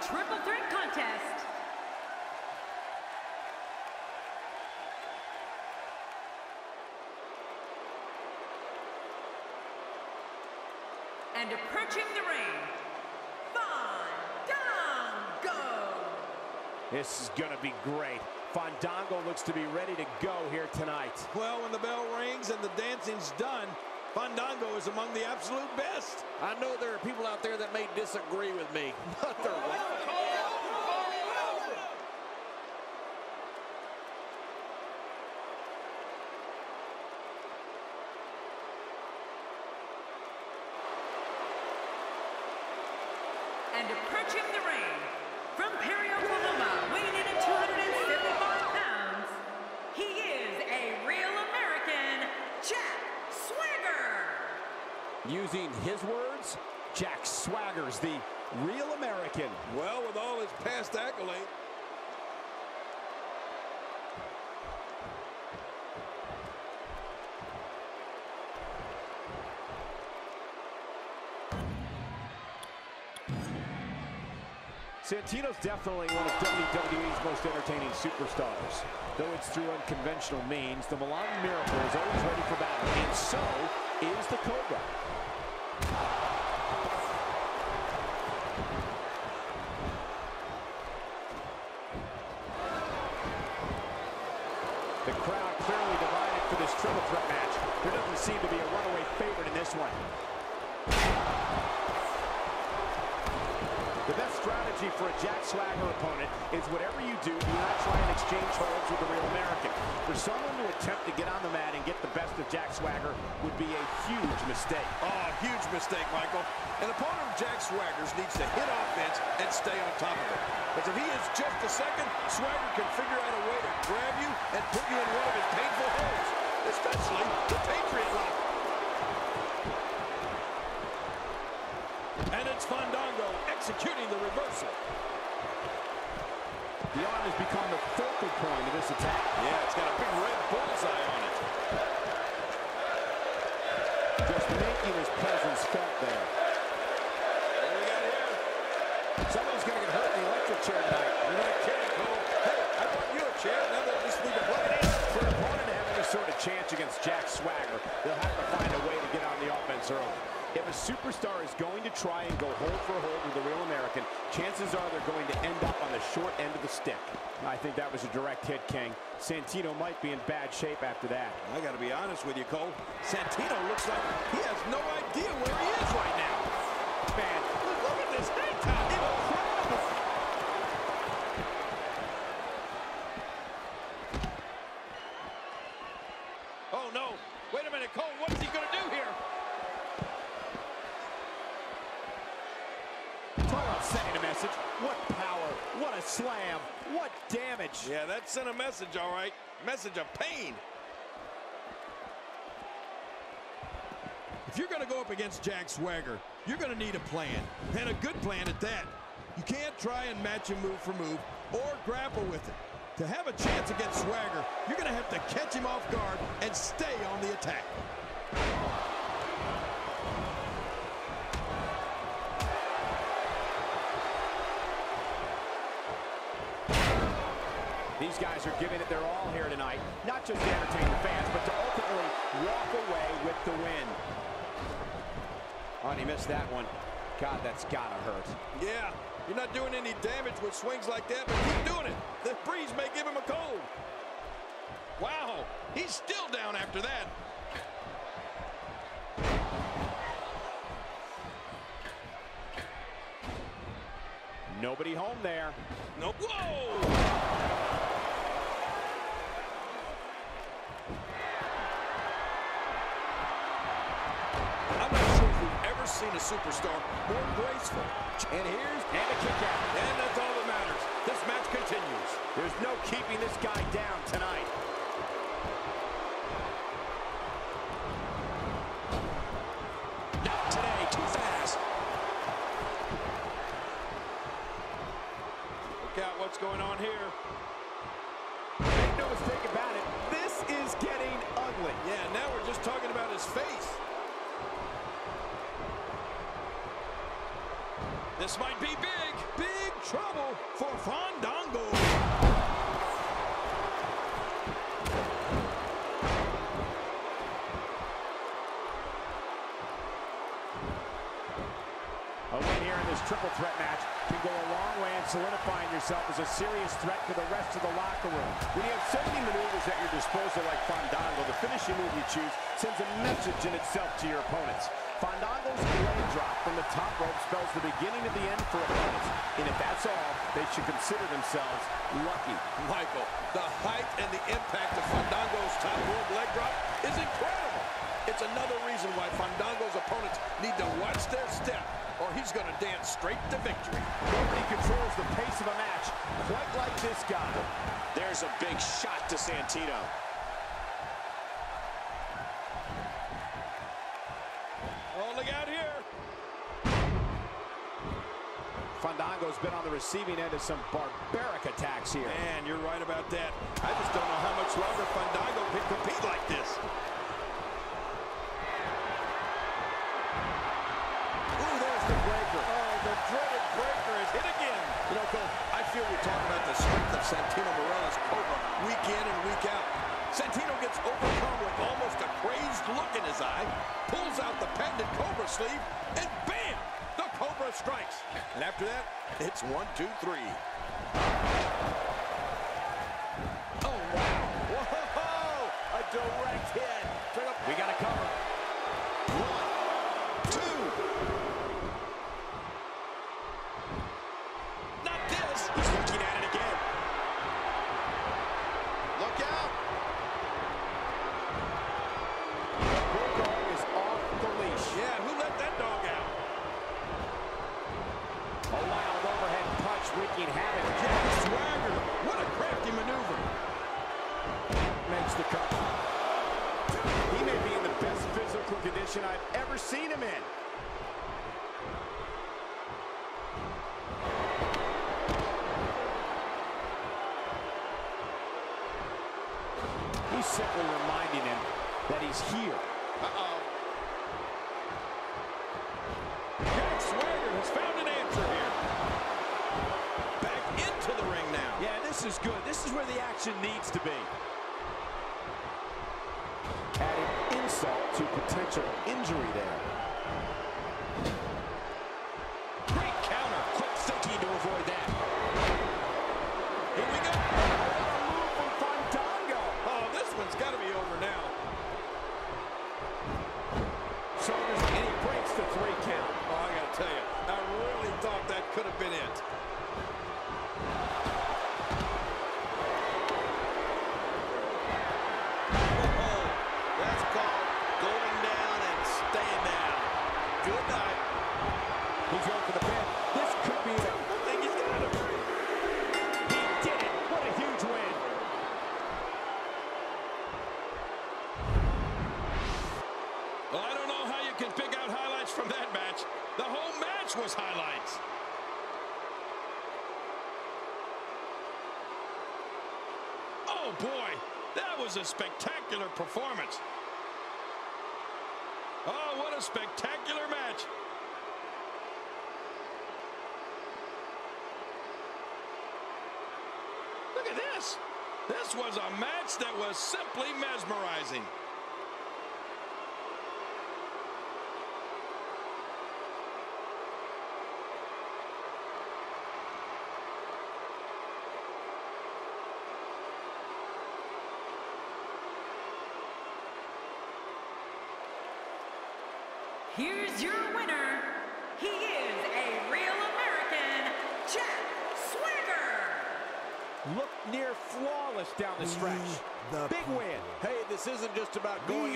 The following triple threat contest and approaching the ring, Fandango! This is going to be great. Fandango looks to be ready to go here tonight. Well, when the bell rings and the dancing's done, Fandango is among the absolute best. I know there are people out there that may disagree with me, but they're right. And approaching the ring, from Perry, Oklahoma, weighing in at 275 pounds, he is a real American, Jack Swagger! Using his words, Jack Swagger's the real American. Well, with all his past accolades, Santino's definitely one of WWE's most entertaining superstars. Though it's through unconventional means, the Milan Miracle is always ready for battle, and so is the Cobra. The crowd clearly divided for this triple threat match. There doesn't seem to be a runaway favorite in this one. The best strategy for a Jack Swagger opponent is whatever you do, do not try and exchange holds with the real American. For someone to attempt to get on the mat and get the best of Jack Swagger would be a huge mistake. oh, huge mistake, Michael. An opponent of Jack Swagger's needs to hit offense and stay on top of it. Because if he is just a second, Swagger can figure out a way to grab you and put you in one of his painful holds, especially the Patriot Lock. And it's Fandango executing the reversal. The arm has become the focal point of this attack. Yeah, it's got a big red bullseye on it. Superstar is going to try and go hold for hold with the real American, chances are they're going to end up on the short end of the stick. I think that was a direct hit, King. Santino might be in bad shape after that. I got to be honest with you, Cole. Santino looks like he has no idea where he is right now. Man, Look, at this time. Incredible. Oh, no. Wait a minute, Cole. What's he going to do here? talk about sending a message. What power, what a slam, what damage. Yeah, that sent a message, all right. Message of pain. If you're going to go up against Jack Swagger, you're going to need a plan, and a good plan at that. You can't try and match him move for move or grapple with it. To have a chance against Swagger, you're going to have to catch him off guard and stay on the attack. These guys are giving it their all here tonight, not just to entertain the fans, but to ultimately walk away with the win. Oh, and he missed that one. God, that's gotta hurt. Yeah, you're not doing any damage with swings like that, but keep doing it. The breeze may give him a cold. Wow, he's still down after that. Nobody home there. No, whoa! Seen a superstar more graceful. And here's and a kick out. And that's all that matters. This match continues. There's no keeping this guy down tonight. Not today, too fast. Look out what's going on here. Make no mistake about it, this is getting ugly. Yeah, now we're just talking about his face. This might be big, big trouble for Fandango. A win here in this triple threat match can go a long way in solidifying yourself as a serious threat to the rest of the locker room. When you have so many maneuvers at your disposal like Fandango, the finishing move you choose sends a message in itself to your opponents. Fandango's leg drop from the top rope spells the beginning of the end for opponents. And if that's all, they should consider themselves lucky. Michael, the height and the impact of Fandango's top rope leg drop is incredible. It's another reason why Fandango's opponents need to watch their step or he's going to dance straight to victory. Nobody controls the pace of a match quite like this guy. There's a big shot to Santino. Fandango's been on the receiving end of some barbaric attacks here. Man, you're right about that. I just don't know how much longer Fandango can compete like this. Ooh, there's the breaker. Oh, the dreaded breaker is hit again. You know, Cole, I feel we talk about the strength of Santino Marella's Cobra week in and week out. Santino gets overcome with almost a crazed look in his eye, pulls out the patented Cobra sleeve, and bam! The Cobra strikes. And after that, it's one, two, three. Oh, wow. Whoa! A direct hit. We got to cover. One, two. Not this. He's looking at it again. Look out. Bulldog is off the leash. Yeah, who let that dog out? Overhead punch wreaking havoc. Jack Swagger. What a crafty maneuver. Makes the cover. He may be in the best physical condition I've ever seen him in. He's simply reminding him that he's here. Uh-oh. This is good. This is where the action needs to be. Adding insult to potential injury there. He's going for the pin. This could be it. I think he's got him. He did it. What a huge win. Well, I don't know how you can pick out highlights from that match. The whole match was highlights. Oh, boy. That was a spectacular performance. Oh, what a spectacular match. Look at this. This was a match that was simply mesmerizing. Here's your winner. He is a real American, Jack Swagger. Looked near flawless down the stretch. The Big win. Hey, this isn't just about going